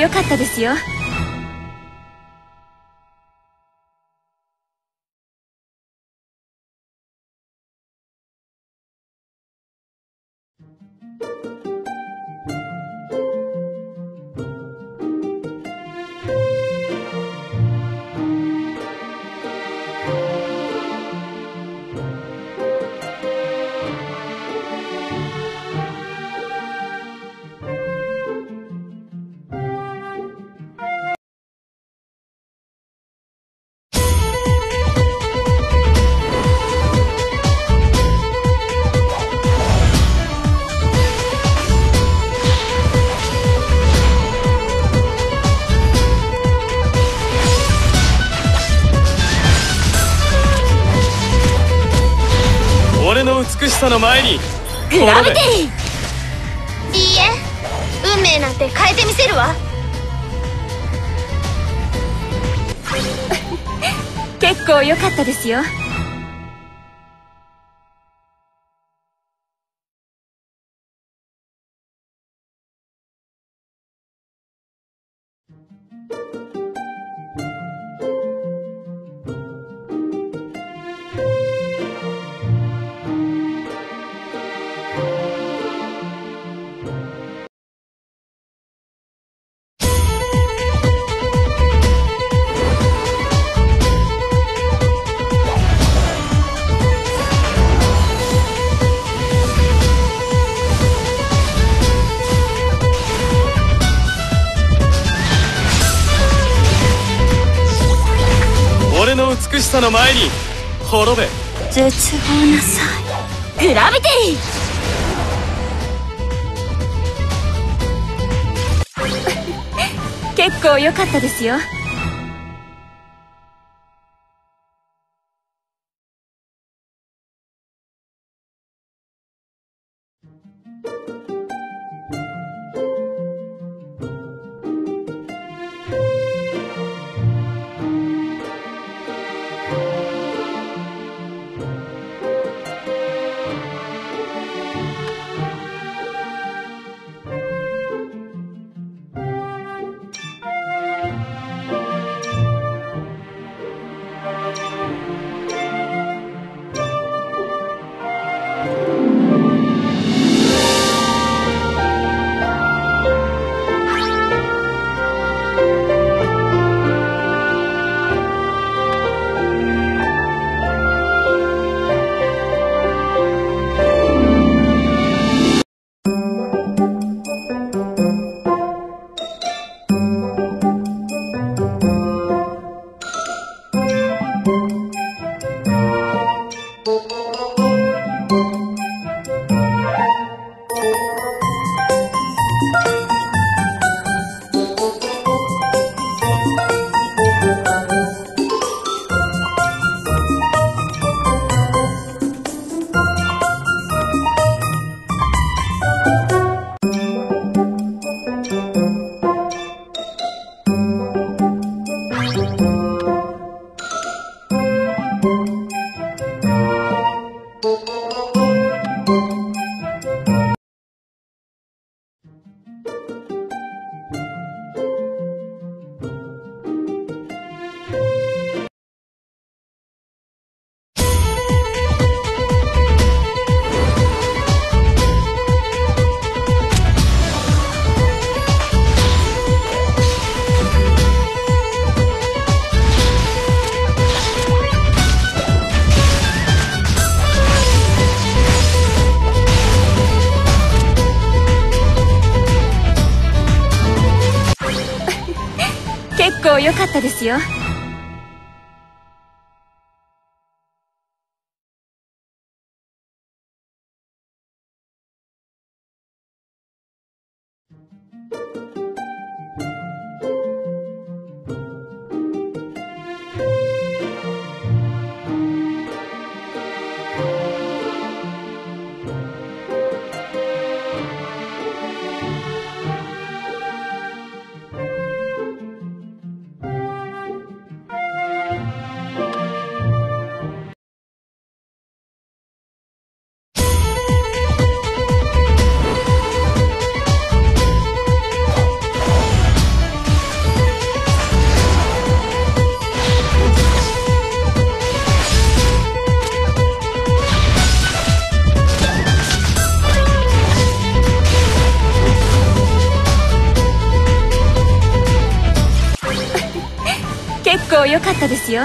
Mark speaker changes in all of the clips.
Speaker 1: 良かったですよ。
Speaker 2: 美しさの前に
Speaker 1: グラビティ。
Speaker 3: いいえ運命なんて変えてみせるわ。
Speaker 1: 結構良かったですよ
Speaker 2: さの前に滅べ。
Speaker 1: 絶望なさい。グラビティ結構良かったですよ。結構良かったですよ。よかったですよ。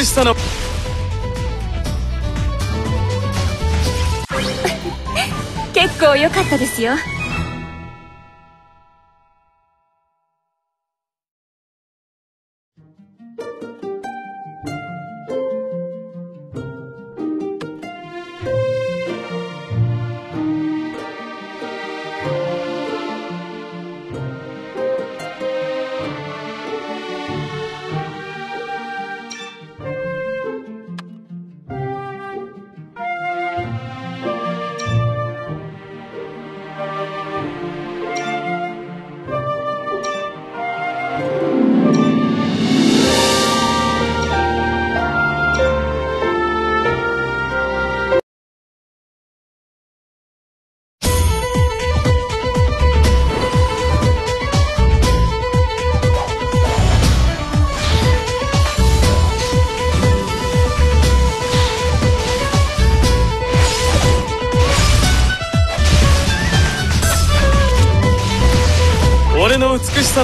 Speaker 2: 美しさの。
Speaker 1: 結構良かったですよ。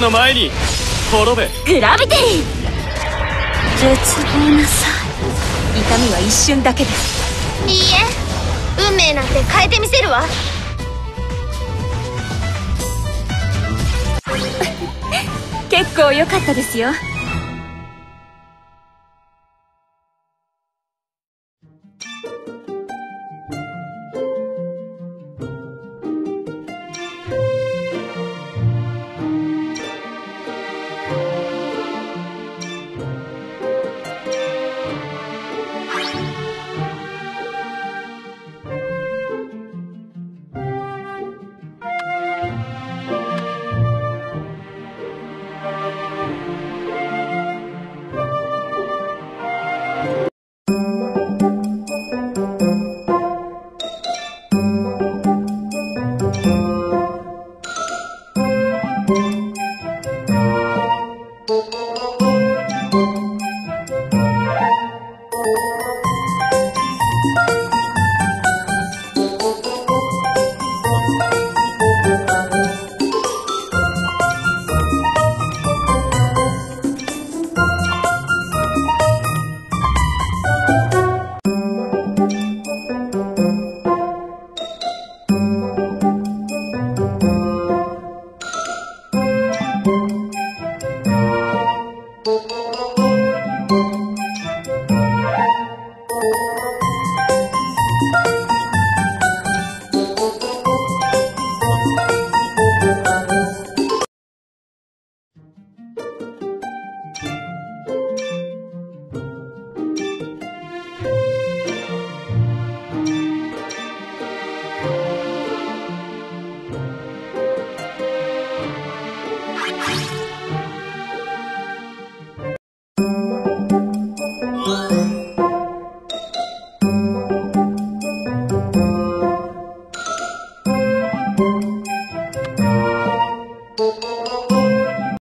Speaker 2: の前に滅べ。
Speaker 1: グラビティ絶望なさい。痛みは一瞬だけです。
Speaker 3: いいえ。運命なんて変えてみせるわ。
Speaker 1: 結構良かったですよ